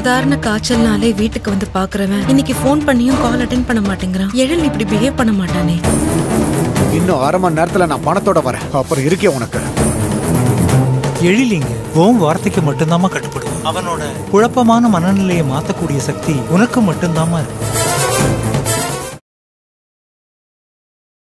சாதாரண காய்ச்சல்னாலே வீட்டுக்கு வந்து பாக்குறவன். இன்னைக்கு போன் பண்ணியும் கால் அட்டென்ட் பண்ண மாட்டேங்கிறான். எழில் இப்படி பிஹேவ் பண்ண மாட்டானே. இன்னும் அரை மணி நேரத்துல நான் பணத்தோட வரேன். அப்புறம் இருக்கே உனக்கு. எழிலிங்க ஓம் வார்த்தைக்கு மட்டும்தாம்மா கட்டுப்படும் அவனோட குழப்பமான மனநிலையை மாத்தக்கூடிய சக்தி உனக்கு மட்டும்தாம்மா இருக்கு.